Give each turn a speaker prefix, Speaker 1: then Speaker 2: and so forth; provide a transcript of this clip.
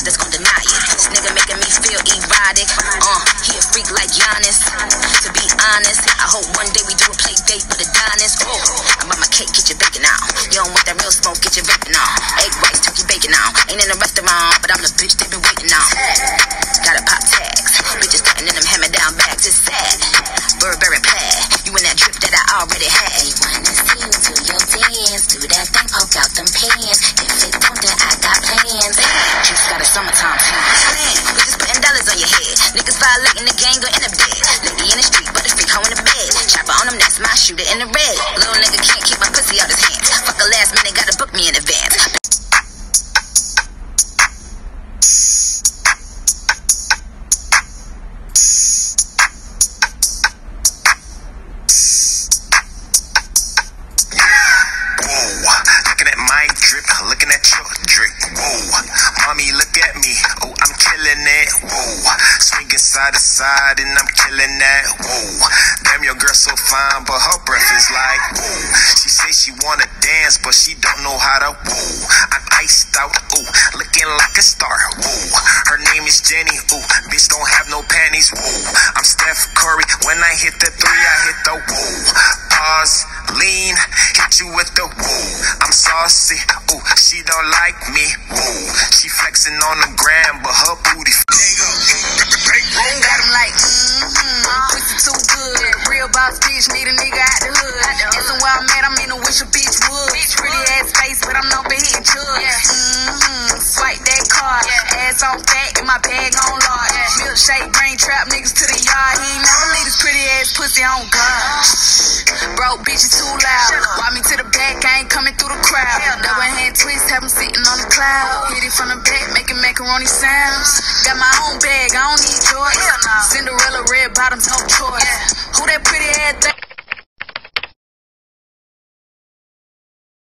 Speaker 1: guys that's gon' deny it. This nigga making me feel erotic. Uh, he a freak like Giannis. To be honest, I hope one day we do a play date with Adonis. Oh, I'm on my cake, get your bacon out. You don't want that real smoke, get your bacon out. Egg whites, turkey bacon out. Ain't in a restaurant, but I'm the bitch they been waiting on. Gotta pop tags. Bitches cutting in them hammer down bags. It's sad. Burberry plaid. You in that trip that I already had. They wanna see you do your dance. Do that thing, poke out them pants summertime tan. Man, bitches putting dollars on your head. Niggas violating the gang, go in the bed. Lady in the street, but the freak hoe in the bed. Chopper on them, that's my shooter in the red. Little nigga can't keep
Speaker 2: my drip, looking at your drip. Whoa, mommy, look at me. Oh, I'm killing it. Whoa, swinging side to side and I'm killing that. Whoa, damn, your girl so fine, but her breath is like. Whoa, she say she wanna dance, but she don't know how to. Whoa, I'm iced out. Ooh, looking like a star. Whoa, her name is Jenny. Ooh, bitch don't have no panties. Whoa, I'm Steph Curry. When I hit the three, I hit the whoa. Pause, hit you with the woo. I'm saucy, ooh, she don't like me, woo. She flexing on the gram, but her booty.
Speaker 3: Got him like, mm-hmm, pussy too good. Real boss bitch, need a nigga out the hood. Guessing where I'm at, I'm in a wish a bitch would. Pretty ass face, but I'm known for hitting chug. Mm-hmm, swipe that card. Ass on fat, and my bag on large. Milkshake, brain trap niggas to the yard. He ain't never leave his pretty ass pussy on guard. Broke bitches too loud. Walk me to the back, I ain't coming through the crowd. Double hand twist, have 'em sitting on the cloud. Hit it from the back, making macaroni sounds. Got my own bag, I don't need yours. Cinderella red bottoms, no choice. Who that pretty ass thing?